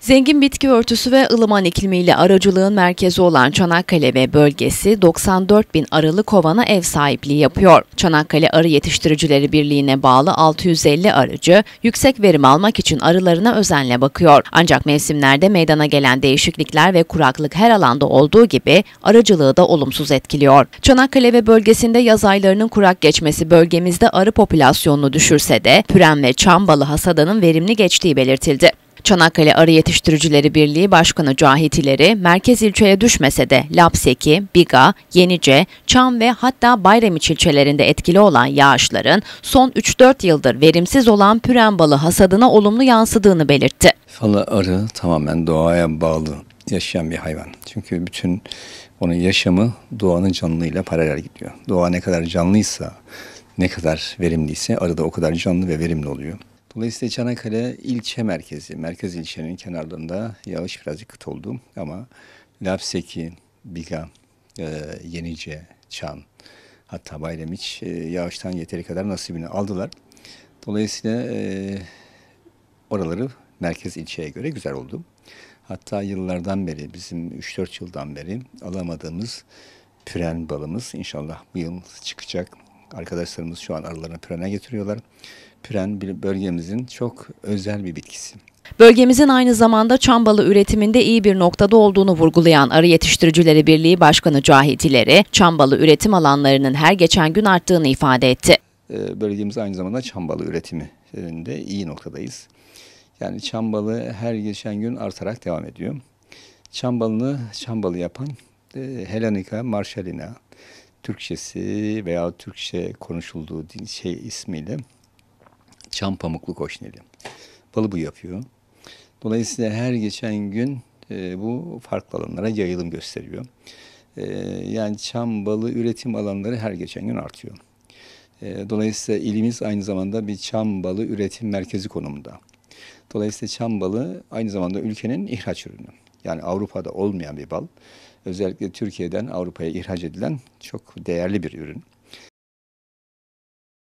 Zengin bitki örtüsü ve ılıman iklimiyle aracılığın merkezi olan Çanakkale ve bölgesi 94 bin arılı kovana ev sahipliği yapıyor. Çanakkale Arı Yetiştiricileri Birliği'ne bağlı 650 arıcı yüksek verim almak için arılarına özenle bakıyor. Ancak mevsimlerde meydana gelen değişiklikler ve kuraklık her alanda olduğu gibi arıcılığı da olumsuz etkiliyor. Çanakkale ve bölgesinde yaz aylarının kurak geçmesi bölgemizde arı popülasyonunu düşürse de püren ve çam balı hasadının verimli geçtiği belirtildi. Çanakkale Arı Yetiştiricileri Birliği Başkanı Cahit İleri, merkez ilçeye düşmese de Lapseki, Biga, Yenice, Çam ve hatta Bayramiç ilçelerinde etkili olan yağışların son 3-4 yıldır verimsiz olan püren balı hasadına olumlu yansıdığını belirtti. Valla arı tamamen doğaya bağlı yaşayan bir hayvan. Çünkü bütün onun yaşamı doğanın canlılığıyla paralel gidiyor. Doğa ne kadar canlıysa, ne kadar verimliyse arı da o kadar canlı ve verimli oluyor. Dolayısıyla Çanakkale ilçe merkezi, merkez ilçenin kenarlarında yağış birazcık kıt oldu ama Lapseki, Biga, e, Yenice, Çan, hatta Bayramiç e, yağıştan yeteri kadar nasibini aldılar. Dolayısıyla e, oraları merkez ilçeye göre güzel oldu. Hatta yıllardan beri, bizim 3-4 yıldan beri alamadığımız püren balımız inşallah bu yıl çıkacak. Arkadaşlarımız şu an arılarına pürene getiriyorlar. Püren bir bölgemizin çok özel bir bitkisi. Bölgemizin aynı zamanda çam balı üretiminde iyi bir noktada olduğunu vurgulayan Arı Yetiştiricileri Birliği Başkanı Cahit İleri, çam balı üretim alanlarının her geçen gün arttığını ifade etti. Ee, Bölgemiz aynı zamanda çam balı üretiminde iyi noktadayız. Yani çam balı her geçen gün artarak devam ediyor. Çam balını çam balı yapan e, Helenica marshallina, Türkçesi veya Türkçe konuşulduğu şey ismiyle çam pamuklu koşneli. Balı bu yapıyor. Dolayısıyla her geçen gün e, bu farklı alanlara yayılım gösteriyor. E, yani çam balı üretim alanları her geçen gün artıyor. E, dolayısıyla ilimiz aynı zamanda bir çam balı üretim merkezi konumunda. Dolayısıyla çam balı aynı zamanda ülkenin ihraç ürünü. Yani Avrupa'da olmayan bir bal. Özellikle Türkiye'den Avrupa'ya ihraç edilen çok değerli bir ürün.